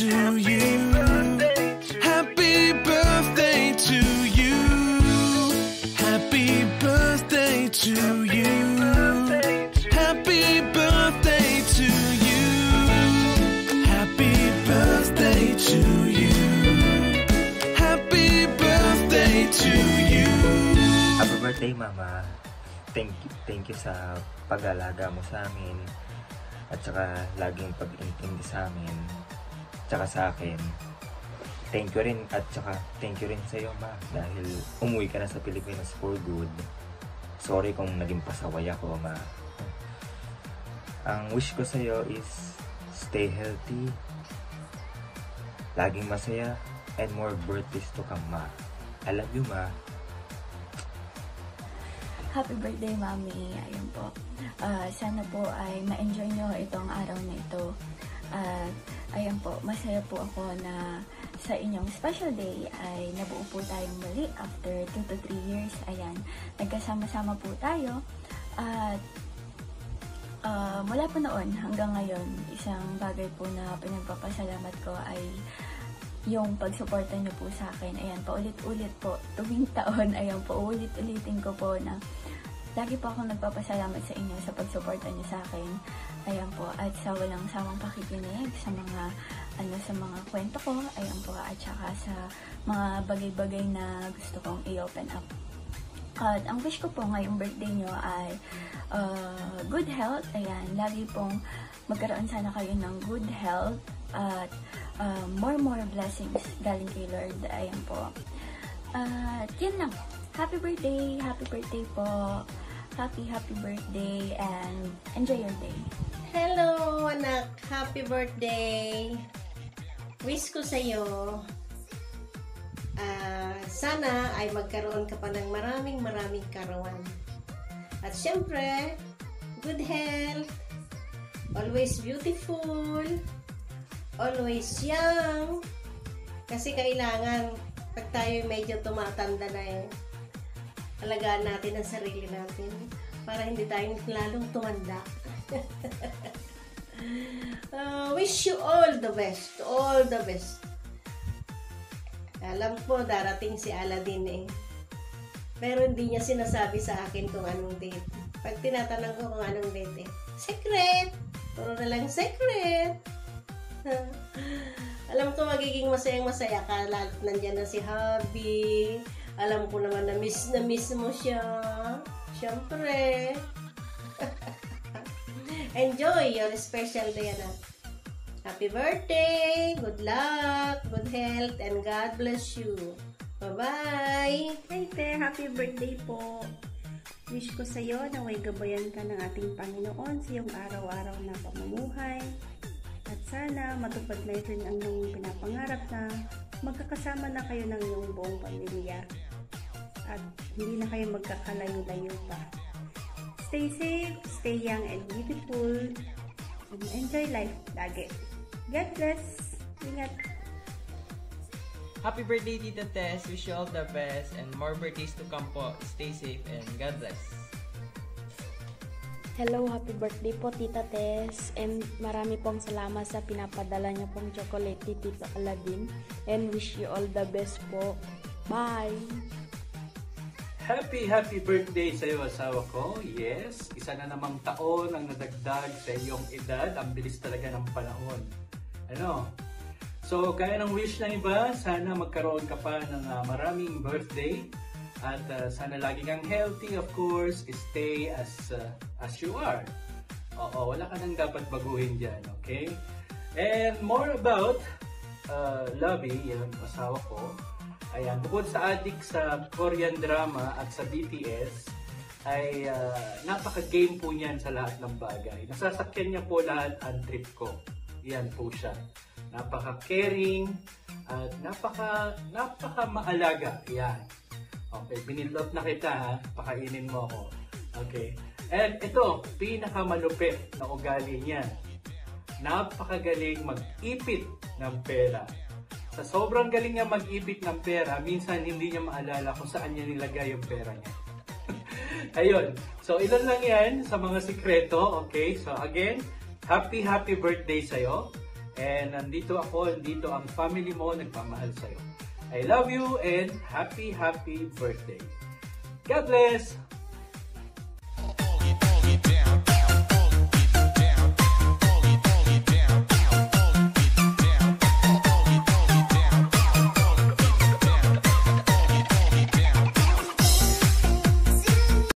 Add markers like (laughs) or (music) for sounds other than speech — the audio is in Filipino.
to you. Happy birthday to you. Happy birthday to you. Happy birthday to you. Happy birthday to you. Happy birthday to you. Happy birthday, Mama. Thank you, thank you sa pag-alaga mo sa amin. At saka laging pag-intindi sa amin. Tsaka sa akin. Thank you rin. At saka thank you rin sa iyo, Ma. Dahil umuwi ka na sa Pilipinas for good. Sorry kung naging pasaway ako, Ma. Ang wish ko sa iyo is stay healthy. Laging masaya and more birthdays to come, Ma. I love you, Ma. Happy birthday, Mami. Ayun po. Ah, sana po ay ma-enjoy nyo itong araw na ito. At ayun po, masaya po ako na sa inyong special day ay nabuo po tayong muli after 2 to 3 years. Ayan, nagkasama-sama po tayo. At ah, mula po noon hanggang ngayon, isang bagay po na pinagpapasalamat ko ay yung pagsuporta niyo po sa akin. Ayan, paulit-ulit po. Tuwing taon, ayan po, ulit-ulitin ko po na lagi po akong nagpapasalamat sa inyo sa pagsuporta niyo sa akin. Ayan po, at sa walang sawang pakikinig sa mga ano sa mga kwento ko, ayan po, at saka sa mga bagay-bagay na gusto kong i-open up. At ang wish ko po ngayong birthday nyo ay uh, good health. Ayan, lagi pong magkaroon sana kayo ng good health at uh, more more blessings galing kay Lord. Ayan po. At yun lang. Happy birthday! Happy birthday po! Happy, happy birthday and enjoy your day. Hello, anak. Happy birthday. Wish ko sa'yo, ah, sana ay magkaroon ka pa ng maraming maraming karawan. At syempre, good health, always beautiful, always young. Kasi kailangan, pag tayo medyo tumatanda na eh, alagaan natin ang sarili natin para hindi tayo lalong tumanda. Uh, (laughs) wish you all the best. All the best. Alam ko, darating si Aladdin eh. Pero hindi niya sinasabi sa akin kung anong date. Pag tinatanong ko kung anong date eh, secret! Puro na lang secret! (laughs) Alam ko magiging masayang masaya ka lalo't nandyan na si Hubby. Alam ko naman na miss na miss mo siya. Siyempre. (laughs) Enjoy your special day, anak. Happy birthday! Good luck, good health, and God bless you. Bye-bye! Hi, Te. Happy birthday po. Wish ko sa'yo na may gabayan ka ng ating Panginoon sa iyong araw-araw na pamumuhay. At sana matupad na ito ang iyong pinapangarap na magkakasama na kayo ng iyong buong pamilya. At hindi na kayo magkakalayo-layo pa. Stay safe, stay young and beautiful, and enjoy life lagi. God bless! Ingat! Happy birthday, Tita Tess. Wish you all the best and more birthdays to come po. Stay safe and God bless. Hello, happy birthday po Tita Tess and marami pong salamat sa pinapadala niyo pong chocolate ni Tito Aladdin and wish you all the best po. Bye! Happy, happy birthday sa iyo, asawa ko. Yes, isa na namang taon ang nadagdag sa iyong edad. Ang bilis talaga ng panahon. Ano? So, kaya ng wish ng iba, sana magkaroon ka pa ng ah, maraming birthday. At ah, sana lagi kang healthy, of course. Stay as ah, as you are. Oo, wala ka nang dapat baguhin dyan, okay? And more about uh, Lovey, yung asawa ko. Ayan, bukod sa addict sa Korean drama at sa BTS, ay ah, napaka-game po niyan sa lahat ng bagay. Nasasakyan niya po lahat ang trip ko. Yan po siya. Napaka-caring at napaka napaka maalaga. Yan. Okay, binilot na kita ha. Pakainin mo ako. Okay. And ito, pinakamalupit na ugali niya. Napakagaling mag-ipit ng pera. Sa sobrang galing niya mag-ibig ng pera, minsan hindi niya maalala kung saan niya nilagay yung pera niya. (laughs) Ayun. So, ilan lang yan sa mga sikreto. Okay? So, again, happy, happy birthday sa'yo. And nandito ako, nandito ang family mo, nagpamahal sa'yo. I love you and happy, happy birthday. God bless!